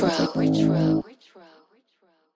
Retro. Retro.